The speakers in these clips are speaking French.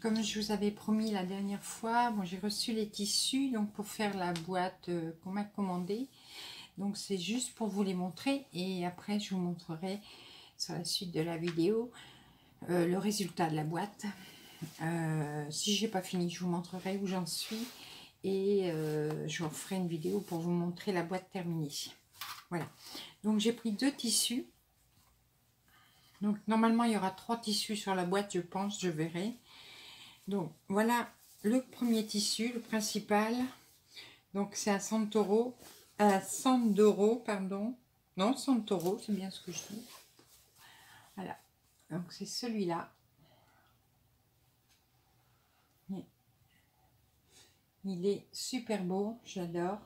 comme je vous avais promis la dernière fois, bon, j'ai reçu les tissus donc pour faire la boîte euh, qu'on m'a commandée. Donc c'est juste pour vous les montrer et après je vous montrerai sur la suite de la vidéo euh, le résultat de la boîte. si j'ai pas fini, je vous montrerai où j'en suis et je vous ferai une vidéo pour vous montrer la boîte terminée. Voilà. Donc j'ai pris deux tissus. Donc normalement il y aura trois tissus sur la boîte, je pense, je verrai. Donc voilà le premier tissu, le principal. Donc c'est à 100 euros, à 100 euros, pardon. Non, 100 euros, c'est bien ce que je dis. Voilà. Donc c'est celui-là. Il est super beau, j'adore.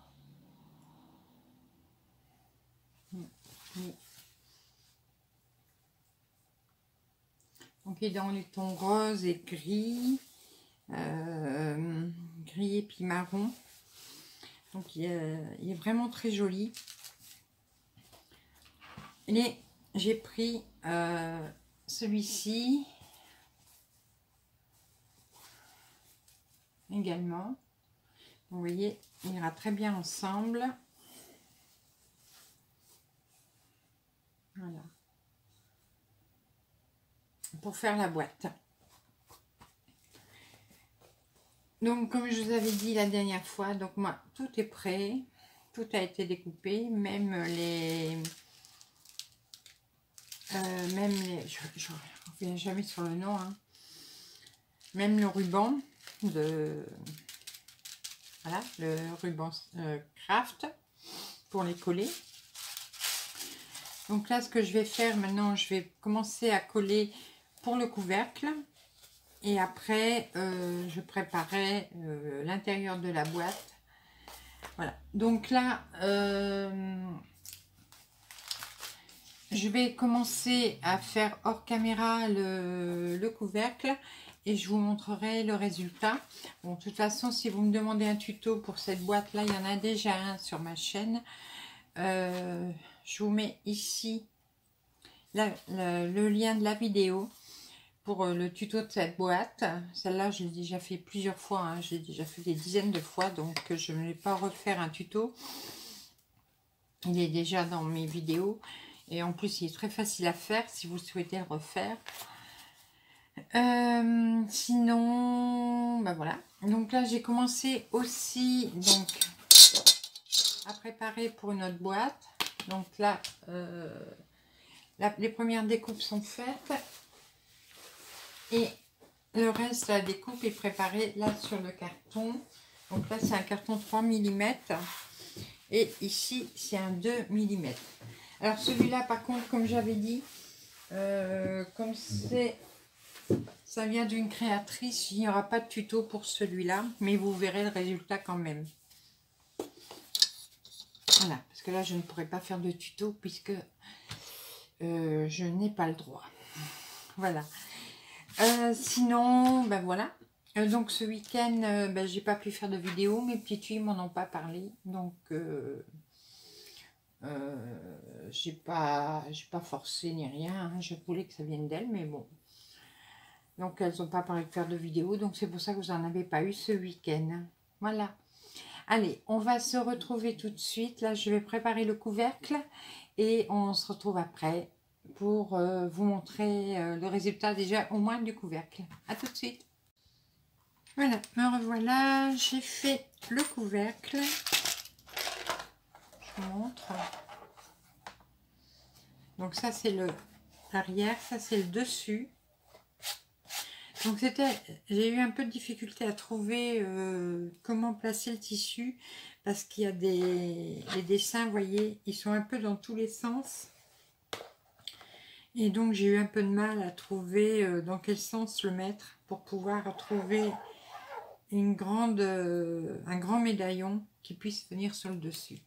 Donc il est dans les tons rose et gris, euh, gris et puis marron. Donc il est, vraiment très joli. Et j'ai pris euh, celui-ci également. Vous voyez, il ira très bien ensemble. Voilà. Pour faire la boîte. Donc, comme je vous avais dit la dernière fois, donc moi, tout est prêt. Tout a été découpé, même les... Euh, même les... Je ne reviens jamais sur le nom. Hein. Même le ruban de... Voilà, le ruban euh, craft pour les coller. Donc là, ce que je vais faire maintenant, je vais commencer à coller pour le couvercle. Et après, euh, je préparais euh, l'intérieur de la boîte. Voilà. Donc là, euh, je vais commencer à faire hors caméra le, le, couvercle et je vous montrerai le résultat. Bon, de toute façon, si vous me demandez un tuto pour cette boîte-là, il y en a déjà un sur ma chaîne. Euh, je vous mets ici le lien de la vidéo pour euh, le tuto de cette boîte. Celle-là, je l'ai déjà fait plusieurs fois. Hein. J'ai déjà fait des dizaines de fois, donc je ne vais pas refaire un tuto. Il est déjà dans mes vidéos. Et en plus, il est très facile à faire si vous souhaitez le refaire. Euh, sinon, ben voilà. Donc là, j'ai commencé aussi donc, à préparer pour une autre boîte. Donc là, euh, les premières découpes sont faites. Et le reste, la découpe est préparée là sur le carton. Donc là, c'est un carton 3 mm. Et ici, c'est un 2 mm. Alors celui-là, par contre, comme j'avais dit, euh, comme c'est... Ça vient d'une créatrice, il n'y aura pas de tuto pour celui-là, mais vous verrez le résultat quand même. Voilà, parce que là, je ne pourrais pas faire de tuto puisque euh, je n'ai pas le droit. Voilà. Euh, sinon, ben voilà. Euh, donc ce week-end, ben, j'ai pas pu faire de vidéo. Mes petites filles m'en ont pas parlé. Donc, j'ai pas, pas forcé ni rien. Hein. Je voulais que ça vienne d'elles, mais bon. Donc, elles n'ont pas parlé de faire de vidéo. Donc, c'est pour ça que vous n'en avez pas eu ce week-end. Voilà. Allez, on va se retrouver tout de suite. Là, je vais préparer le couvercle et on se retrouve après pour euh, vous montrer euh, le résultat déjà au moins du couvercle. A tout de suite. Voilà, me revoilà. J'ai fait le couvercle. Je vous montre. Donc ça, c'est le l'arrière. Ça, c'est le dessus. Donc c'était, j'ai eu un peu de difficulté à trouver euh, comment placer le tissu parce qu'il y a des dessins, vous voyez, ils sont un peu dans tous les sens. Et donc j'ai eu un peu de mal à trouver euh, dans quel sens le mettre pour pouvoir trouver une grande, euh, un grand médaillon qui puisse venir sur le dessus.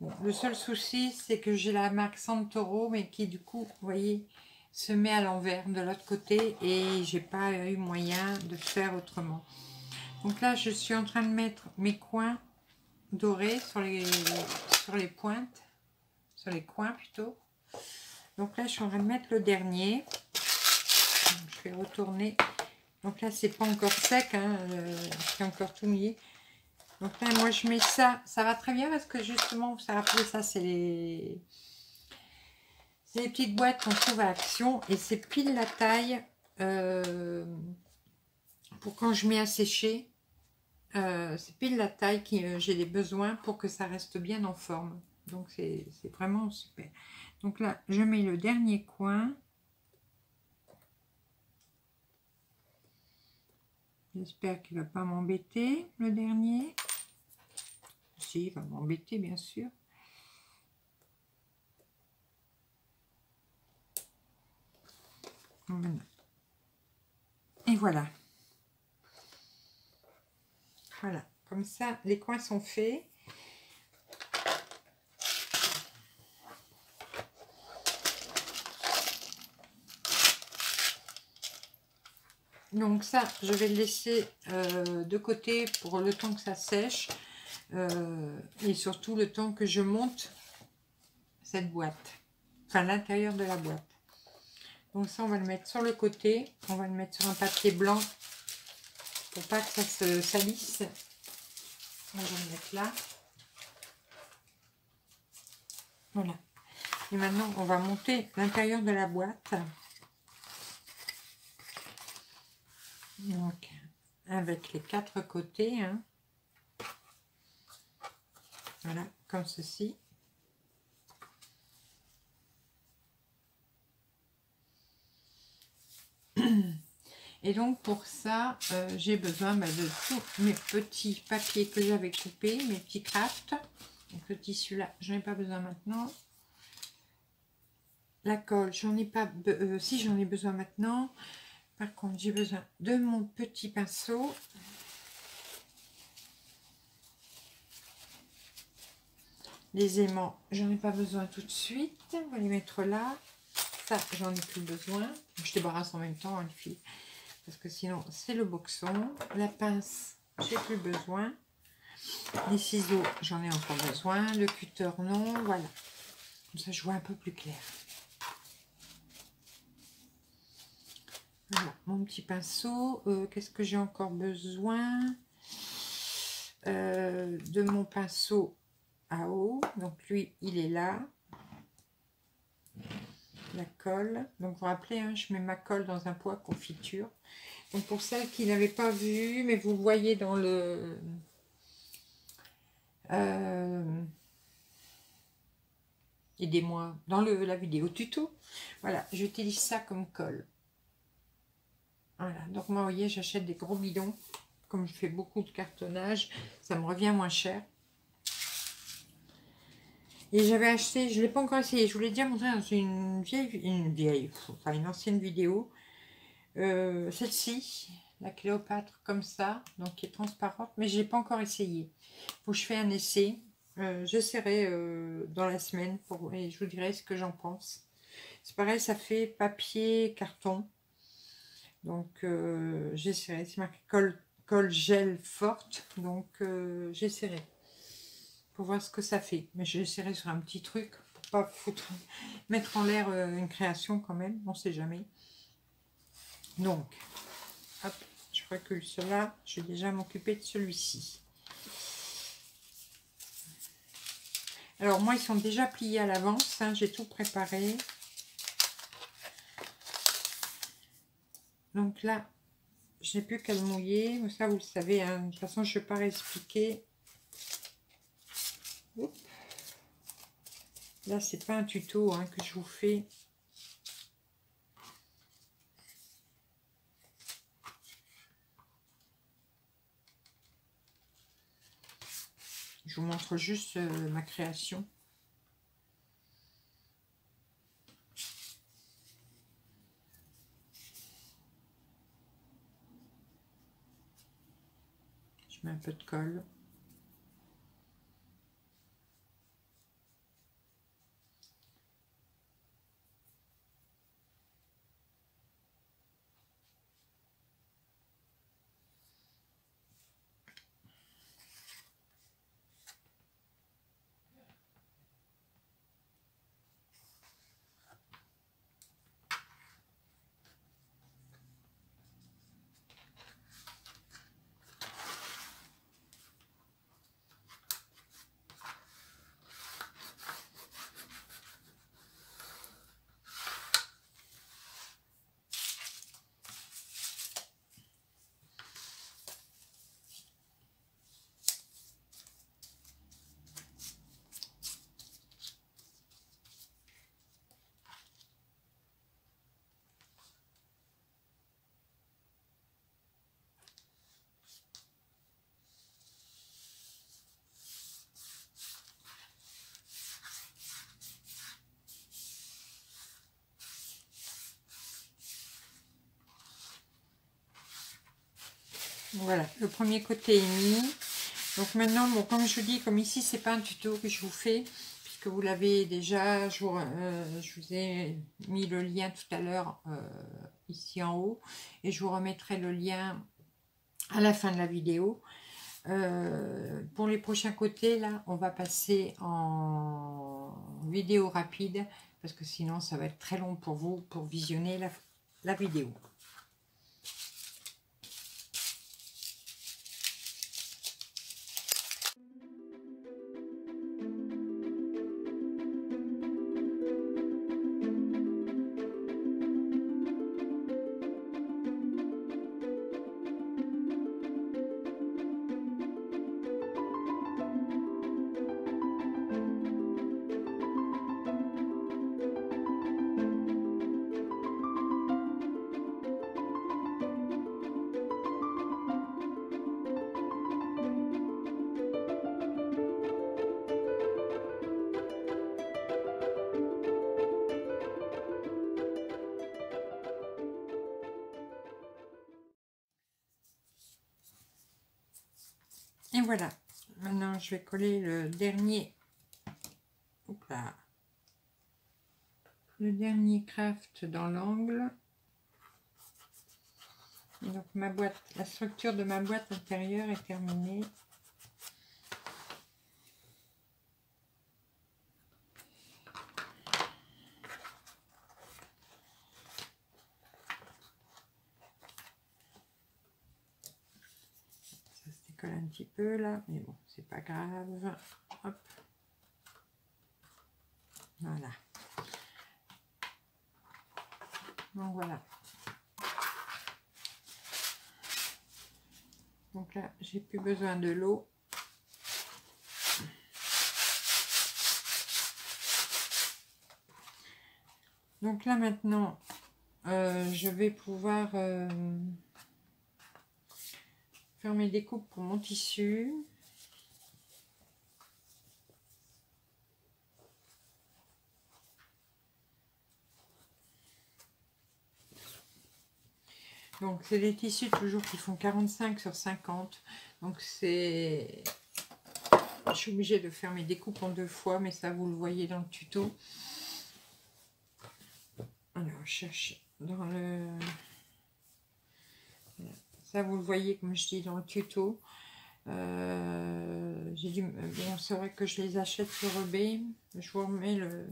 le seul souci, c'est que j'ai la marque Santoro, mais qui du coup, vous voyez, se met à l'envers de l'autre côté et j'ai pas eu moyen de faire autrement. Donc là, je suis en train de mettre mes coins dorés sur les, sur les pointes, sur les coins plutôt. Donc là, je suis en train de mettre le dernier. je vais retourner. Donc là, c'est pas encore sec, hein, c'est encore tout mouillé. Donc là, moi, je mets ça. Ça va très bien parce que justement, vous savez, ça, c'est les... Les petites boîtes qu'on trouve à Action. Et c'est pile la taille euh, pour quand je mets à sécher. Euh, c'est pile la taille que euh, j'ai des besoins pour que ça reste bien en forme. Donc, c'est vraiment super. Donc là, je mets le dernier coin. J'espère qu'il ne va pas m'embêter, le dernier. Si, il va m'embêter, bien sûr. Et voilà. Voilà, comme ça, les coins sont faits. Donc ça, je vais le laisser euh, de côté pour le temps que ça sèche. Euh, et surtout le temps que je monte cette boîte. Enfin, l'intérieur de la boîte. Donc ça, on va le mettre sur le côté. On va le mettre sur un papier blanc pour pas que ça se salisse. On va le mettre là. Voilà. Et maintenant, on va monter l'intérieur de la boîte. Donc, avec les quatre côtés. Hein. Voilà, comme ceci. Et donc pour ça, euh, j'ai besoin bah, de tous mes petits papiers que j'avais coupés, mes petits crafts. Donc le tissu là, j'en ai pas besoin maintenant. La colle, j'en ai pas, euh, si j'en ai besoin maintenant. Par contre, j'ai besoin de mon petit pinceau. Les aimants, j'en ai pas besoin tout de suite. On va les mettre là. Ça, j'en ai plus besoin. Je débarrasse en même temps, hein, les filles. Parce que sinon, c'est le boxon. La pince, j'ai plus besoin. Les ciseaux, j'en ai encore besoin. Le cutter, non. Voilà. Comme ça, je vois un peu plus clair. Mon petit pinceau. Euh, qu'est-ce que j'ai encore besoin? Euh, De mon pinceau à eau. Donc lui, il est là. La colle. Donc vous rappelez, hein, je mets ma colle dans un à confiture. Donc pour celles qui n'avaient pas vu, mais vous voyez dans le... Euh, aidez-moi, dans le, la vidéo tuto. Voilà, j'utilise ça comme colle. Voilà, donc moi, vous voyez, j'achète des gros bidons. Comme je fais beaucoup de cartonnage, ça me revient moins cher. Et j'avais acheté, je ne l'ai pas encore essayé, je vous l'ai déjà montré dans une vieille, une vieille, une ancienne vidéo. Euh, celle-ci, la Cléopâtre comme ça, donc qui est transparente, mais je l'ai pas encore essayé. Faut que je fais un essai. Euh, J'essaierai euh, dans la semaine pour, et je vous dirai ce que j'en pense. C'est pareil, ça fait papier, carton. Donc euh, j'essaierai. C'est marqué colle, gel forte, donc j'essaierai pour voir ce que ça fait. Mais j'essaierai sur un petit truc pour pas mettre en l'air euh, une création quand même, on sait jamais. Donc, hop, je recule cela. Je vais déjà m'occuper de celui-ci. Alors moi, ils sont déjà pliés à l'avance. Hein, J'ai tout préparé. Donc là, je n'ai plus qu'à le mouiller. Ça, vous le savez. Hein. De toute façon, je ne vais pas réexpliquer. Là, c'est pas un tuto hein, que je vous fais. Je vous montre juste euh, ma création. Un peu de colle. Voilà, le premier côté est mis. Donc maintenant, comme je vous dis, comme ici, c'est pas un tuto que je vous fais, puisque vous l'avez déjà, je vous, euh, ai mis le lien tout à l'heure euh, ici en haut, et je vous remettrai le lien à la fin de la vidéo. Euh, pour les prochains côtés, là, on va passer en vidéo rapide, parce que sinon, ça va être très long pour vous, pour visionner la vidéo. Voilà. Maintenant, je vais coller le dernier. Le dernier craft dans l'angle. Donc ma boîte, la structure de ma boîte intérieure est terminée. un petit peu là, mais bon, c'est pas grave. Voilà. Donc voilà. Donc là, j'ai plus besoin de l'eau. Donc là maintenant, euh, je vais pouvoir euh, mes découpes pour mon tissu. Donc, c'est des tissus toujours qui font 45 sur 50. Donc, c'est... Je suis obligée de faire mes découpes en deux fois, mais ça, vous le voyez dans le tuto. Alors, je cherche dans le... Ça, vous le voyez, comme je dis dans le tuto. Euh, j'ai dit, bon, c'est vrai que je les achète sur eBay. Je vous remets le...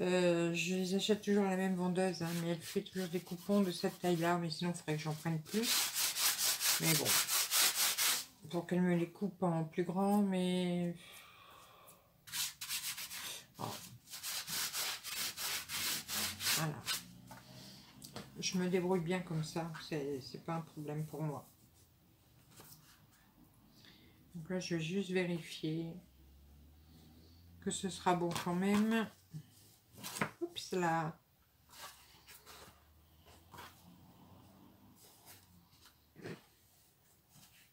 Euh, je les achète toujours à la même vendeuse, hein, mais elle fait toujours des coupons de cette taille-là, mais sinon, il faudrait que j'en prenne plus. Mais bon, pour qu'elle me les coupe en plus grand, mais... Oh. Voilà je me débrouille bien comme ça. C'est pas un problème pour moi. Donc là, je vais juste vérifier que ce sera bon quand même. Oups là.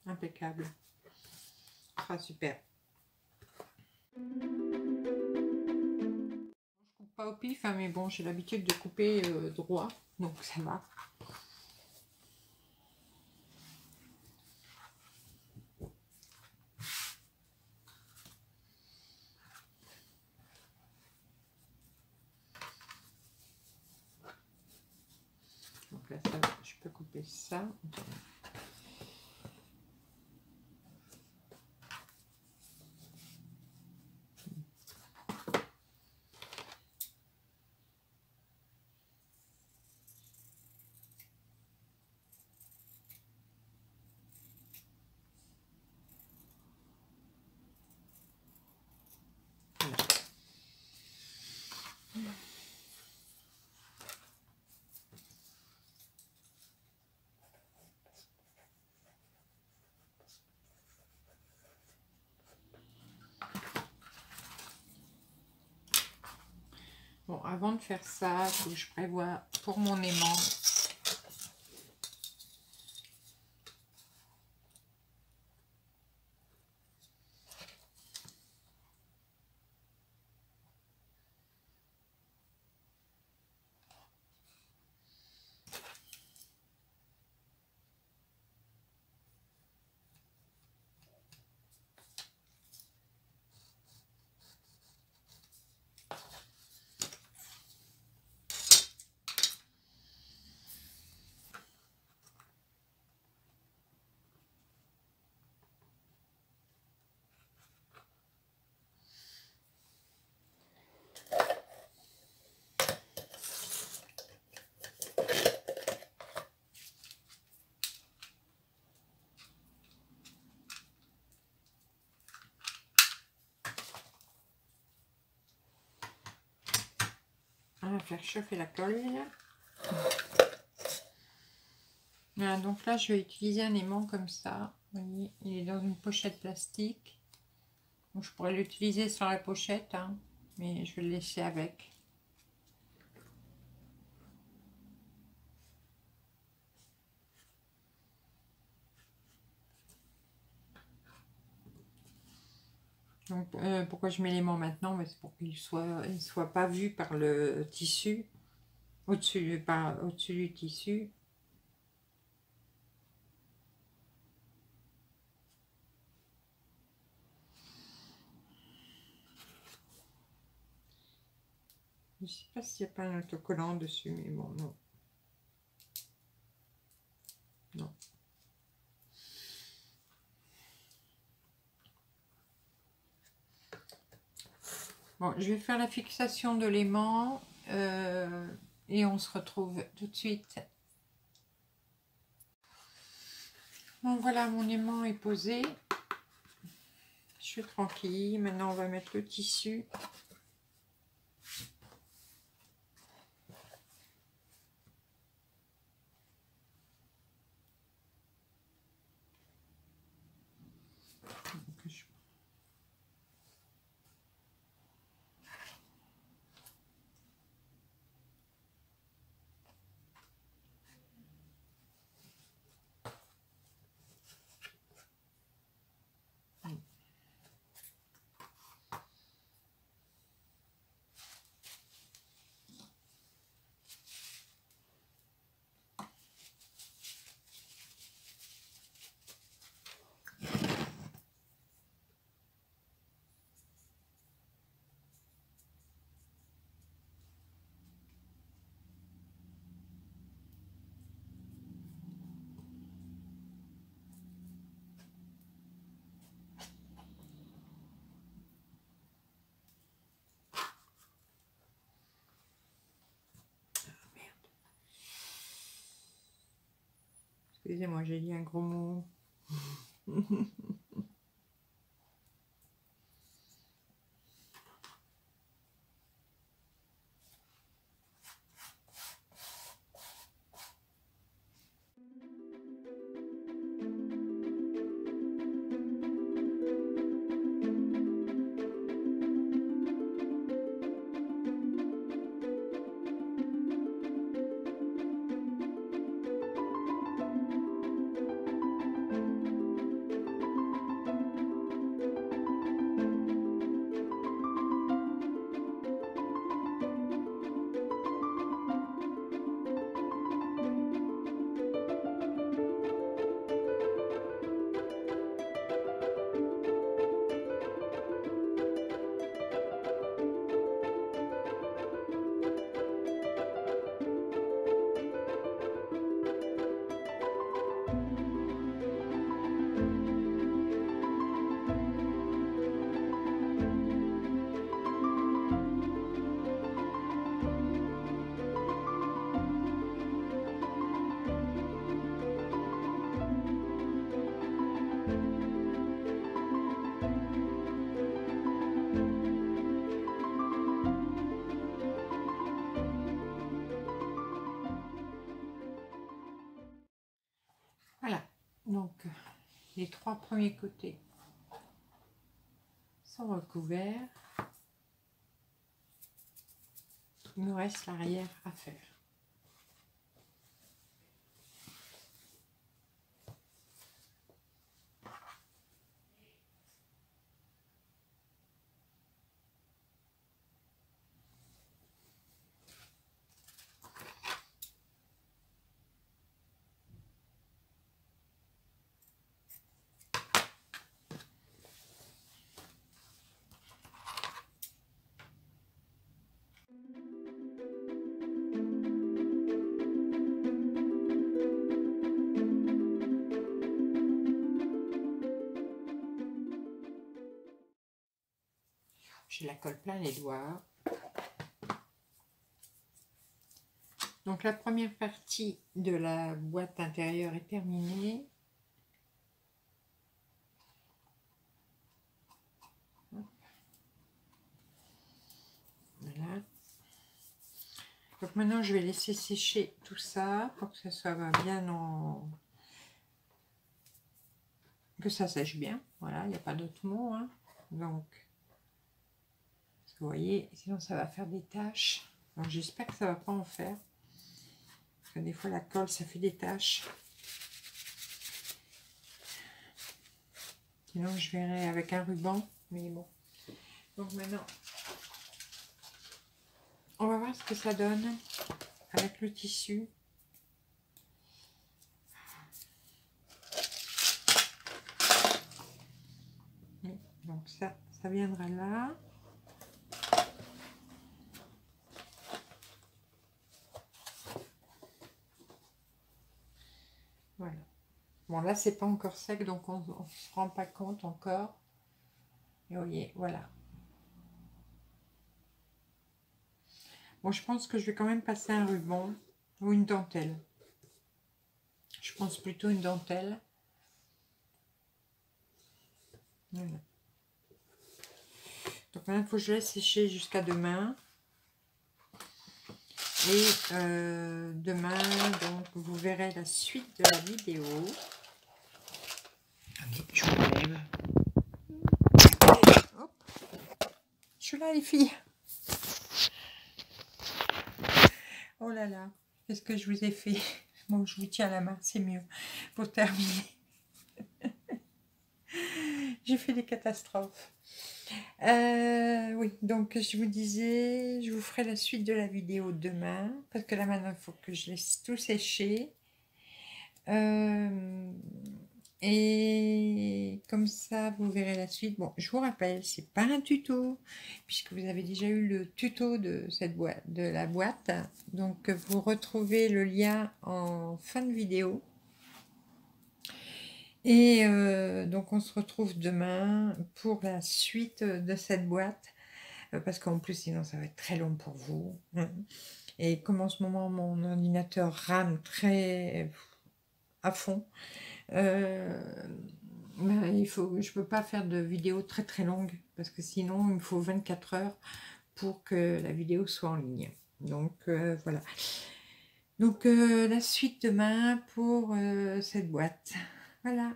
Impeccable. Ah, super. Je coupe pas au pif, hein, mais bon, j'ai l'habitude de couper euh, droit. Donc ça va. Donc je peux couper ça. Bon, avant de faire ça, je prévois pour mon aimant faire chauffer la colle. Donc là, je vais utiliser un aimant comme ça. Il est dans une pochette plastique. je pourrais l'utiliser sans la pochette, hein, mais je vais le laisser avec. Donc, euh, pourquoi je mets l'aimant maintenant? C'est pour qu'il ne soit, soit pas vu par le tissu, au-dessus au du tissu. Je ne sais pas s'il n'y a pas un autocollant dessus, mais bon. Non. Bon, je vais faire la fixation de l'aimant euh, et on se retrouve tout de suite. Bon, voilà, mon aimant est posé. Je suis tranquille. Maintenant, on va mettre le tissu. Excusez-moi, j'ai dit un gros mot. les trois premiers côtés sont recouverts. Il me reste l'arrière à faire. La colle plein les doigts. Donc la première partie de la boîte intérieure est terminée. Voilà. Donc maintenant, je vais laisser sécher tout ça pour que ça soit bien en... Que ça sèche bien. Voilà, il n'y a pas d'autre mot. Hein. Donc, vous voyez, sinon ça va faire des taches. Donc j'espère que ça va pas en faire. Parce que des fois la colle, ça fait des taches. Sinon je verrai avec un ruban. Mais bon. Donc maintenant, on va voir ce que ça donne avec le tissu. Donc ça, ça viendra là. Voilà. Bon, là, c'est pas encore sec, donc on se rend pas compte encore. Et voyez, voilà. Bon, je pense que je vais quand même passer un ruban ou une dentelle. Je pense plutôt une dentelle. Donc maintenant, il faut que je laisse sécher jusqu'à demain. Et euh, demain, donc, vous verrez la suite de la vidéo. Allez, je vous lève. Je là, les filles. Oh là là, qu'est-ce que je vous ai fait? Bon, je vous tiens la main, c'est mieux pour terminer. J'ai fait des catastrophes. Euh, oui, donc je vous disais, je vous ferai la suite de la vidéo demain, parce que là maintenant il faut que je laisse tout sécher. Euh, et comme ça, vous verrez la suite. Bon, je vous rappelle, c'est pas un tuto, puisque vous avez déjà eu le tuto de cette boîte, de la boîte. Donc, vous retrouvez le lien en fin de vidéo. Et euh, donc, on se retrouve demain pour la suite de cette boîte. Euh, parce qu'en plus, sinon, ça va être très long pour vous. Et comme en ce moment, mon ordinateur rame très à fond, euh, il faut, je ne peux pas faire de vidéo très très longue parce que sinon il me faut 24 heures pour que la vidéo soit en ligne. Donc euh, voilà. Donc euh, la suite demain pour cette boîte. Voilà.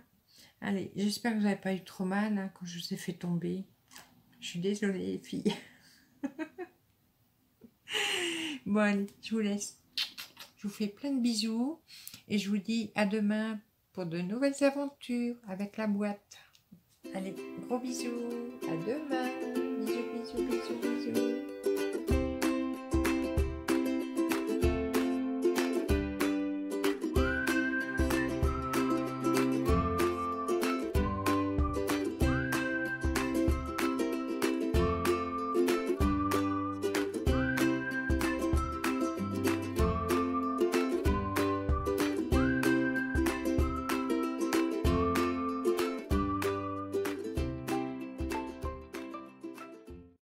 Allez, j'espère que vous n'avez pas eu trop mal hein, quand je vous ai fait tomber. Je suis désolée les filles. bon allez, je vous laisse. Je vous fais plein de bisous et je vous dis à demain pour de nouvelles aventures avec la boîte. Allez, gros bisous, à demain. Bisous, bisous, bisous, bisous.